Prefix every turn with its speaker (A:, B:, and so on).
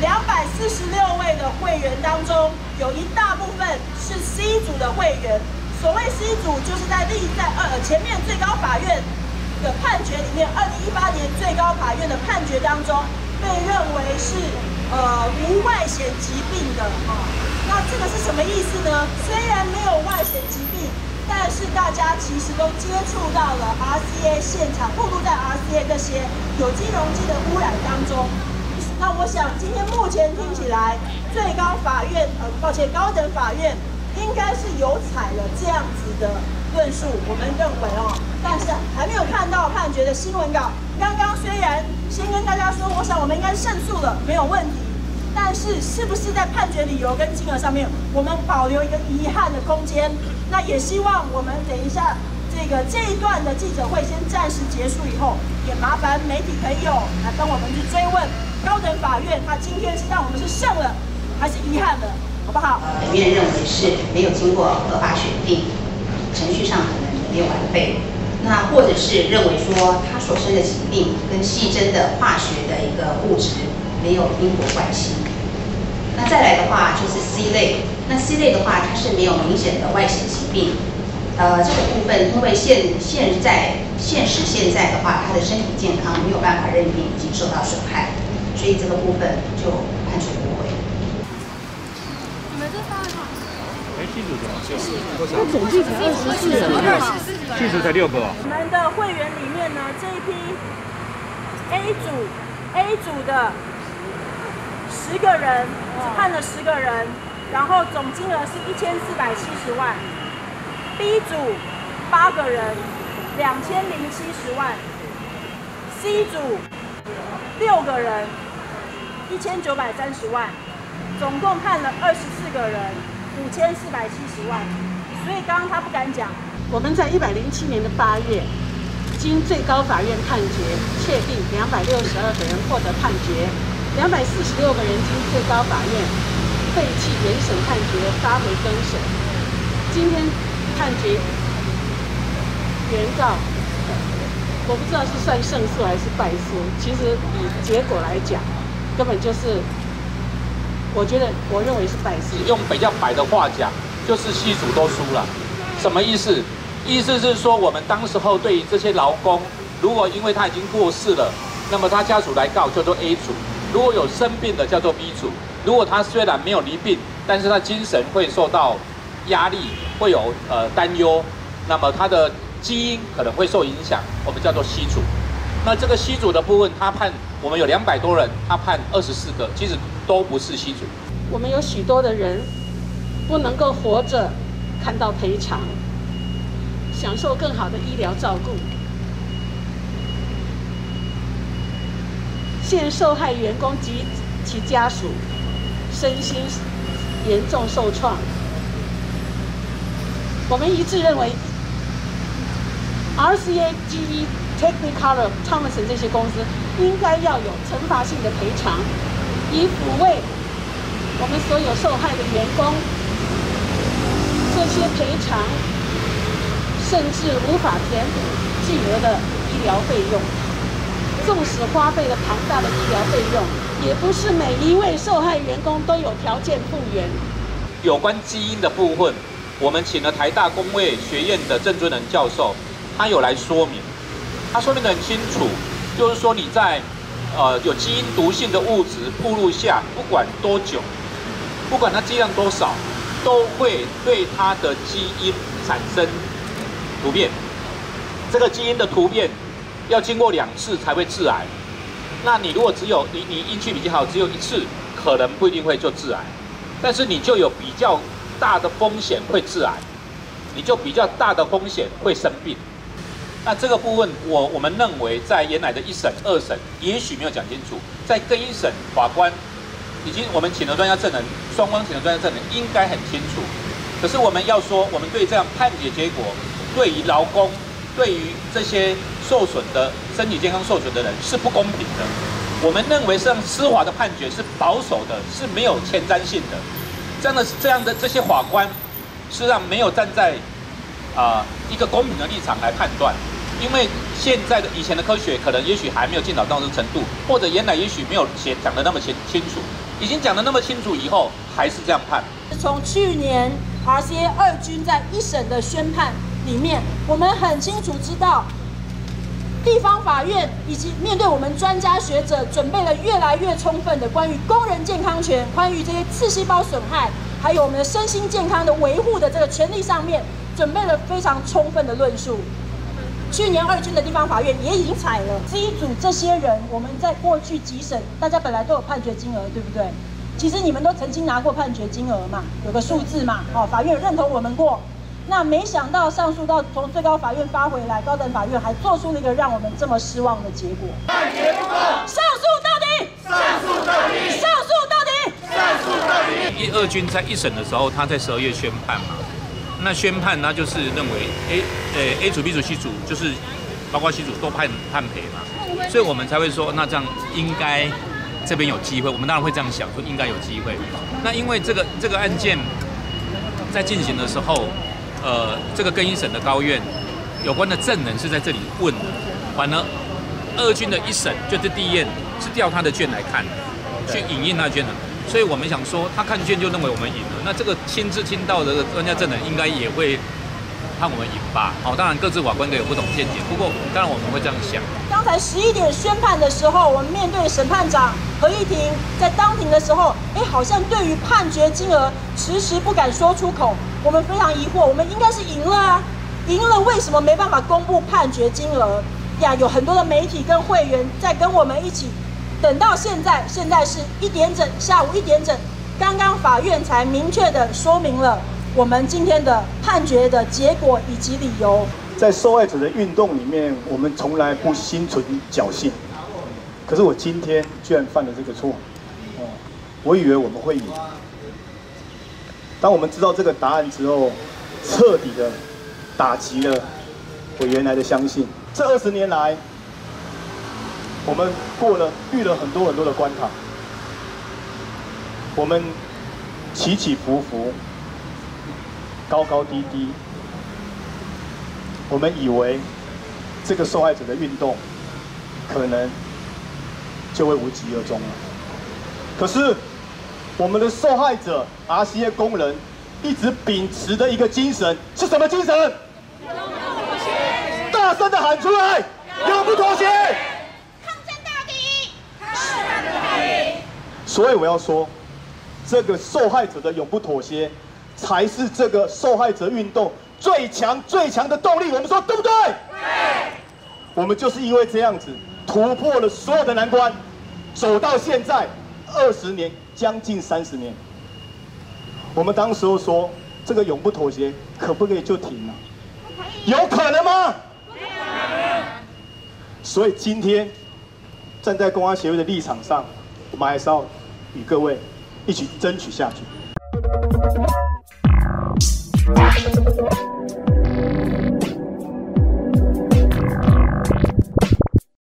A: 两百四十六位的会员当中，有一大部分是 C 组的会员。所谓 C 组，就是在历在呃前面最高法院的判决里面，二零一八年最高法院的判决当中，被认为是呃无外显疾病的啊。那这个是什么意思呢？虽然没有外显疾病。但是大家其实都接触到了 RCA 现场，暴露在 RCA 这些有机溶剂的污染当中。那我想今天目前听起来，最高法院呃，抱歉，高等法院应该是有采了这样子的论述。我们认为哦，但是还没有看到判决的新闻稿。刚刚虽然先跟大家说，我想我们应该胜诉了，没有问题。但是是不是在判决理由跟金额上面，我们保留一个遗憾的空间？那也希望我们等一下这个这一段的记者会先暂时结束以后，也麻烦媒体朋友来帮我们去追问高等法院，他今天是让我们是胜了还是遗憾的，好不好？
B: 本院认为是没有经过合法选定，程序上可能没有完备，那或者是认为说他所生的疾病跟细针的化学的一个物质没有因果关系。那再来的话就是 C 类，那 C 类的话它是没有明显的外显疾病，呃，这个部分因为现现在现实现在的话，他的身体健康没有办法认定已经受到损害，所以这个部分就判处不回。
C: 你们这三位好。
D: 剧组怎么就
E: 那总计才二十四人，
D: 剧组才六个。
A: 我们的会员里面呢，这一批 A 组 A 组的十个人，只判了十个人，然后总金额是一千四百七十万。B 组八个人，两千零七十万。C 组六个人，一千九百三十万，总共判了二十四个人，五千四百七十万。所以刚刚他不敢讲。
E: 我们在一百零七年的八月，经最高法院判决确定两百六十二个人获得判决，两百四十六个人经最高法院废弃原审判决发回更审。今天判决原告，我不知道是算胜诉还是败诉。其实以结果来讲，根本就是，我觉得我认为是败诉。
F: 用比较白的话讲，就是西组都输了。什么意思？意思是说，我们当时候对于这些劳工，如果因为他已经过世了，那么他家属来告叫做 A 组；如果有生病的叫做 B 组；如果他虽然没有离病，但是他精神会受到压力，会有呃担忧，那么他的基因可能会受影响，我们叫做 C 组。那这个 C 组的部分，他判我们有两百多人，他判二十四个，其实都不是 C 组。
E: 我们有许多的人不能够活着看到赔偿，享受更好的医疗照顾。现受害员工及其家属身心严重受创。我们一致认为，RCA、GE、Technicolor、Thomson 这些公司应该要有惩罚性的赔偿，以抚慰我们所有受害的员工，这些赔偿甚至无法填补巨额的医疗费用。纵使花费了庞大的医疗费用，也不是每一位受害员工都有条件复原。
F: 有关基因的部分，我们请了台大工卫学院的郑尊仁教授，他有来说明，他说明得很清楚，就是说你在呃有基因毒性的物质暴露下，不管多久，不管它剂量多少，都会对它的基因产生突变。这个基因的突变要经过两次才会致癌。那你如果只有你你运气比较好，只有一次，可能不一定会就致癌，但是你就有比较大的风险会致癌，你就比较大的风险会生病。那这个部分，我我们认为在原来的一审、二审，也许没有讲清楚，在更一审法官已经我们请了专家证人，双方请了专家证人，应该很清楚。可是我们要说，我们对这样判决结果，对于劳工对于这些受损的身体健康受损的人是不公平的。我们认为像司法的判决是保守的，是没有前瞻性的。这样的这样的这些法官，实际上没有站在啊一个公平的立场来判断，因为现在的以前的科学可能也许还没有进展到这程度，或者原来也许没有写讲的那么清清楚，已经讲的那么清楚以后，还是这样判。
A: 从去年 RCA 二军在一审的宣判里面，我们很清楚知道，地方法院以及面对我们专家学者准备了越来越充分的关于工人健康权、关于这些次细胞损害，还有我们的身心健康的维护的这个权利上面，准备了非常充分的论述。去年二军的地方法院也已经采了这一组这些人，我们在过去几审，大家本来都有判决金额，对不对？其实你们都曾经拿过判决金额嘛，有个数字嘛，哦，法院有认同我们过。那没想到上诉到从最高法院发回来，高等法院还做出了一个让我们这么失望的结果。判决不公，上诉到底，上诉到底，上诉到底，上诉到底。
F: 一二军在一审的时候，他在十二月宣判嘛，那宣判他就是认为 A 呃 A 组 B 组 C 组就是包括 C 组都判判赔嘛，所以我们才会说那这样应该。这边有机会，我们当然会这样想，说应该有机会。那因为这个这个案件在进行的时候，呃，这个更一审的高院有关的证人是在这里问的，完了二军的一审就是第一院是调他的卷来看，去影印那卷的，所以我们想说他看卷就认为我们赢了，那这个亲自听到的专家证人应该也会。判我们赢吧，好，当然各自法官各有不同见解，不过当然我们会这样想。
A: 刚才十一点宣判的时候，我们面对审判长何玉婷，在当庭的时候，哎，好像对于判决金额迟迟不敢说出口，我们非常疑惑，我们应该是赢了啊，赢了为什么没办法公布判决金额呀？有很多的媒体跟会员在跟我们一起，等到现在，现在是一点整，下午一点整，刚刚法院才明确的说明了。我们今天的判决的结果以及理由，
G: 在受害者的运动里面，我们从来不心存侥幸。可是我今天居然犯了这个错，哦，我以为我们会赢。当我们知道这个答案之后，彻底的打击了我原来的相信。这二十年来，我们过了遇了很多很多的关卡，我们起起伏伏。高高低低，我们以为这个受害者的运动可能就会无疾而终了。可是，我们的受害者 RCA 工人一直秉持的一个精神是什么精神？永不妥协！大声的喊出来！永不妥协！
C: 抗战到底！抗战到底！
G: 所以我要说，这个受害者的永不妥协。才是这个受害者运动最强最强的动力，我们说对不对？
C: 对。
G: 我们就是因为这样子突破了所有的难关，走到现在二十年，将近三十年。我们当时候说这个永不妥协，可不可以就停了？有可能吗？所以今天站在公安协会的立场上，我们还是要与各位一起争取下去。